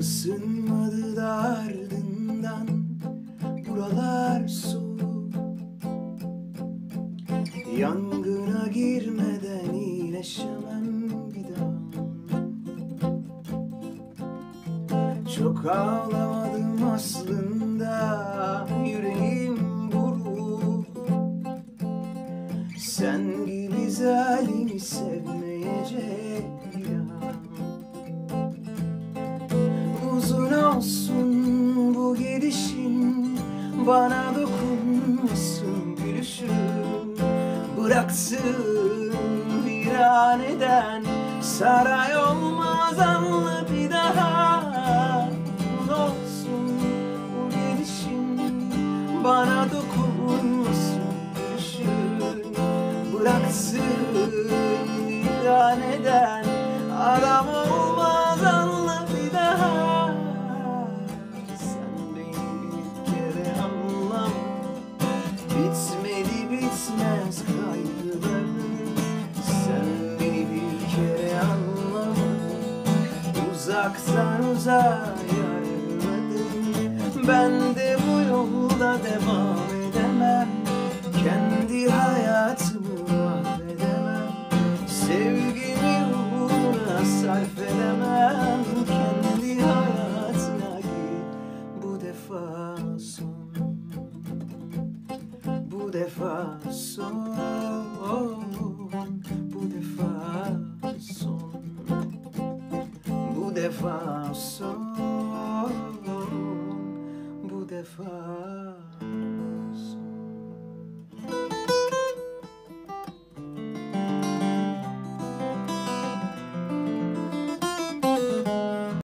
Isınmadı da ardından buralar soğuk Yangına girmeden iyileşemem bir daha. Çok ağlamadım aslında yüreğim buruk Sen gibi zalimi sevmeyecek olsun bu gidişin Bana dokunmasın gülüşün Bıraksın viraneden Saray olmaz bitmez kaygılarım Sen beni bir kere anla Uzaktan uzağa yayılmadın Ben pude fason pude fason